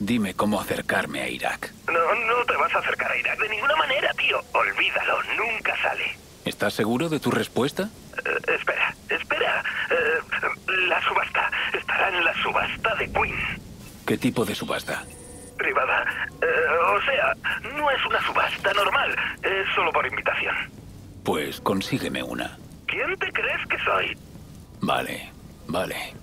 Dime cómo acercarme a Irak. No, no te vas a acercar a Irak de ninguna manera, tío. Olvídalo, nunca sale. ¿Estás seguro de tu respuesta? Eh, espera, espera. Eh, la subasta. Estará en la subasta de Queen. ¿Qué tipo de subasta? Privada. Eh, o sea, no es una subasta normal. Es solo por invitación. Pues consígueme una. ¿Quién te crees que soy? Vale, vale.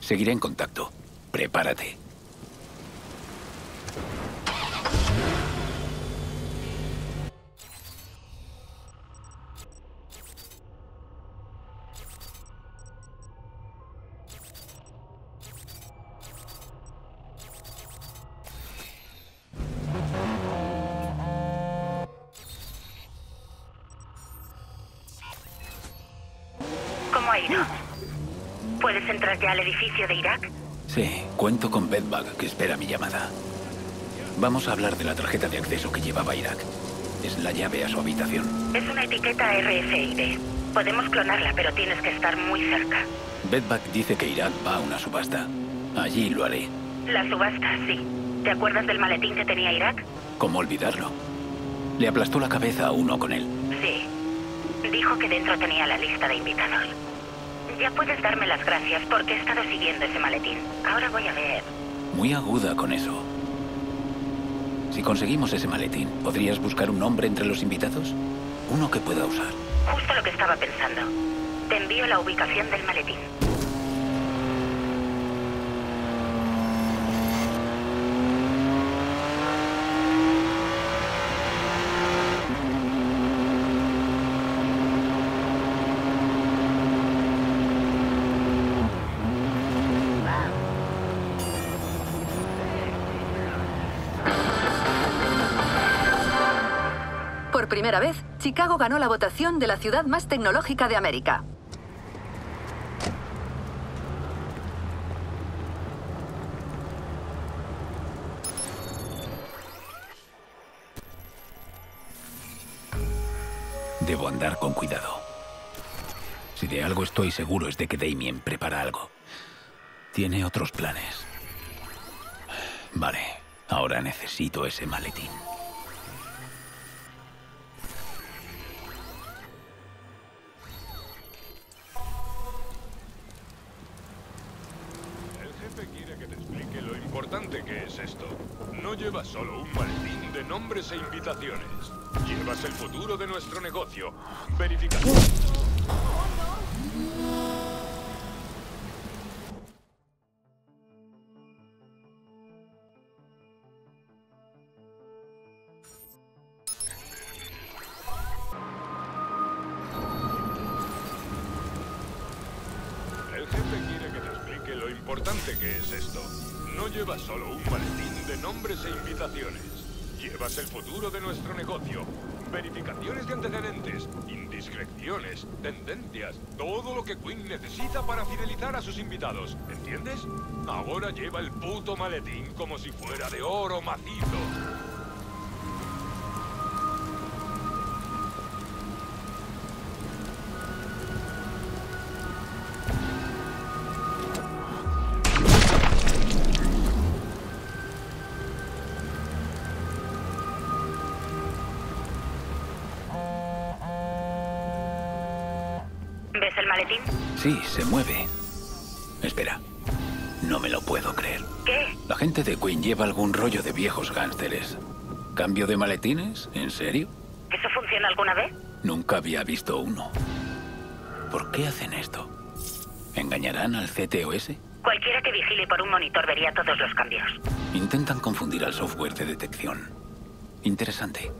Seguiré en contacto. Prepárate. ¿Cómo ha ido? ¿Puedes entrar ya al edificio de Irak? Sí, cuento con Bedbug, que espera mi llamada. Vamos a hablar de la tarjeta de acceso que llevaba Irak. Es la llave a su habitación. Es una etiqueta RFID. Podemos clonarla, pero tienes que estar muy cerca. Bedbug dice que Irak va a una subasta. Allí lo haré. La subasta, sí. ¿Te acuerdas del maletín que tenía Irak? ¿Cómo olvidarlo? Le aplastó la cabeza a uno con él. Sí. Dijo que dentro tenía la lista de invitados. Ya puedes darme las gracias porque he estado siguiendo ese maletín. Ahora voy a ver. Muy aguda con eso. Si conseguimos ese maletín, ¿podrías buscar un nombre entre los invitados? Uno que pueda usar. Justo lo que estaba pensando. Te envío la ubicación del maletín. Por primera vez, Chicago ganó la votación de la ciudad más tecnológica de América. Debo andar con cuidado. Si de algo estoy seguro es de que Damien prepara algo. Tiene otros planes. Vale, ahora necesito ese maletín. Importante que es esto. No llevas solo un maletín de nombres e invitaciones. Llevas el futuro de nuestro negocio. Verificación. Importante que es esto. No llevas solo un maletín de nombres e invitaciones. Llevas el futuro de nuestro negocio. Verificaciones de antecedentes, indiscreciones, tendencias, todo lo que Quinn necesita para fidelizar a sus invitados. ¿Entiendes? Ahora lleva el puto maletín como si fuera de oro macizo. Maletín? Sí, se mueve. Espera. No me lo puedo creer. ¿Qué? La gente de Queen lleva algún rollo de viejos gánsteres. ¿Cambio de maletines? ¿En serio? ¿Eso funciona alguna vez? Nunca había visto uno. ¿Por qué hacen esto? ¿Engañarán al CTOS? Cualquiera que vigile por un monitor vería todos los cambios. Intentan confundir al software de detección. Interesante.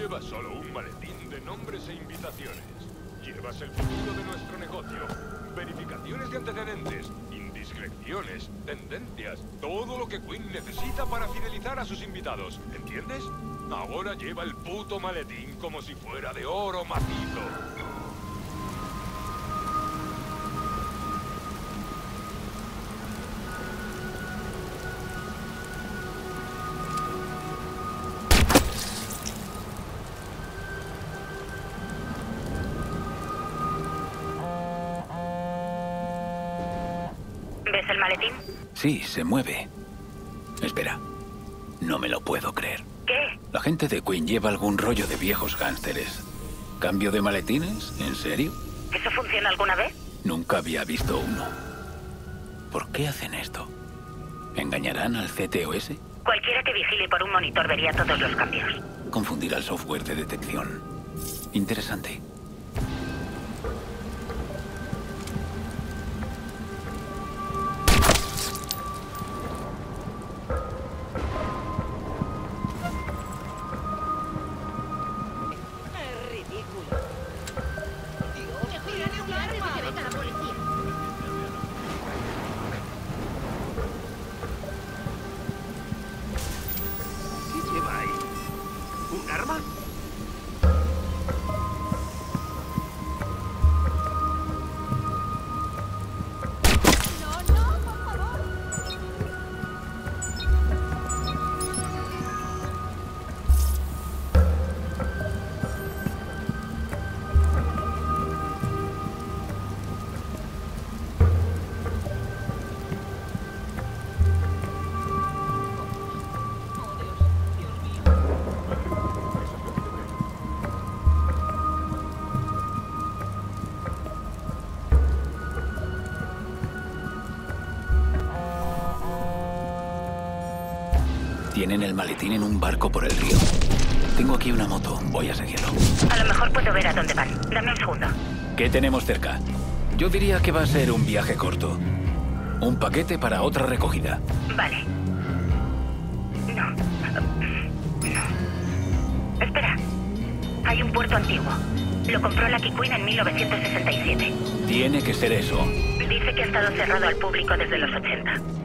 Llevas solo un maletín de nombres e invitaciones. Llevas el futuro de nuestro negocio. Verificaciones de antecedentes, indiscreciones, tendencias, todo lo que Quinn necesita para fidelizar a sus invitados. ¿Entiendes? Ahora lleva el puto maletín como si fuera de oro macizo. ¿Ves el maletín? Sí, se mueve. Espera. No me lo puedo creer. ¿Qué? La gente de Queen lleva algún rollo de viejos gánsteres. ¿Cambio de maletines? ¿En serio? ¿Eso funciona alguna vez? Nunca había visto uno. ¿Por qué hacen esto? ¿Engañarán al CTOS? Cualquiera que vigile por un monitor vería todos los cambios. Confundirá el software de detección. Interesante. Tienen el maletín en un barco por el río. Tengo aquí una moto. Voy a seguirlo. A lo mejor puedo ver a dónde van. Dame un segundo. ¿Qué tenemos cerca? Yo diría que va a ser un viaje corto. Un paquete para otra recogida. Vale. No. No. Espera. Hay un puerto antiguo. Lo compró Lucky Queen en 1967. Tiene que ser eso. Dice que ha estado cerrado al público desde los 80.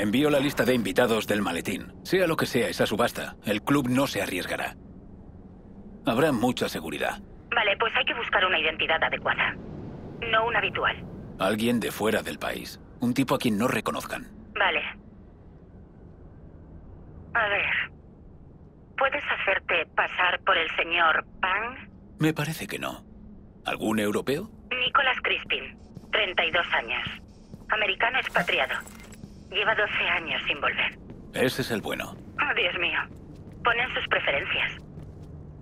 Envío la lista de invitados del maletín. Sea lo que sea esa subasta, el club no se arriesgará. Habrá mucha seguridad. Vale, pues hay que buscar una identidad adecuada. No una habitual. Alguien de fuera del país. Un tipo a quien no reconozcan. Vale. A ver. ¿Puedes hacerte pasar por el señor Pan? Me parece que no. ¿Algún europeo? Nicholas Crispin, 32 años. Americano expatriado. Lleva 12 años sin volver. Ese es el bueno. Oh, Dios mío. Ponen sus preferencias.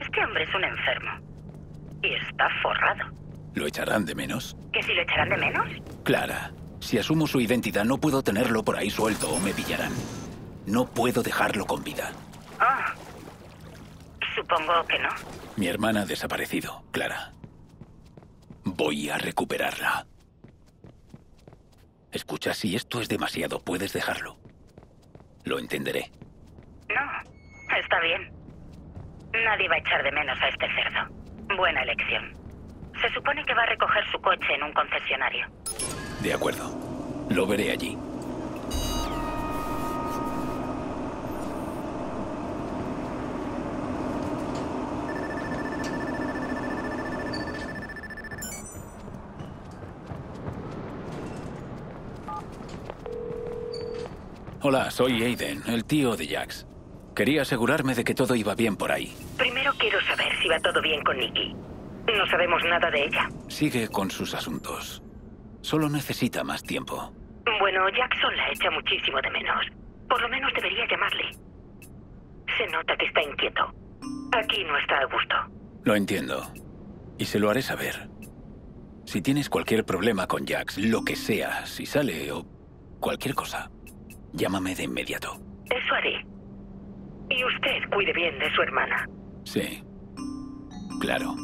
Este hombre es un enfermo. Y está forrado. ¿Lo echarán de menos? ¿Que si lo echarán de menos? Clara, si asumo su identidad no puedo tenerlo por ahí suelto o me pillarán. No puedo dejarlo con vida. Oh. Supongo que no. Mi hermana ha desaparecido, Clara. Voy a recuperarla. Escucha, si esto es demasiado, puedes dejarlo. Lo entenderé. No, está bien. Nadie va a echar de menos a este cerdo. Buena elección. Se supone que va a recoger su coche en un concesionario. De acuerdo. Lo veré allí. Hola, soy Aiden, el tío de Jax. Quería asegurarme de que todo iba bien por ahí. Primero quiero saber si va todo bien con Nikki. No sabemos nada de ella. Sigue con sus asuntos. Solo necesita más tiempo. Bueno, Jackson la echa muchísimo de menos. Por lo menos debería llamarle. Se nota que está inquieto. Aquí no está a gusto. Lo entiendo. Y se lo haré saber. Si tienes cualquier problema con Jax, lo que sea, si sale o cualquier cosa, llámame de inmediato. Eso haré. Y usted cuide bien de su hermana. Sí. Claro.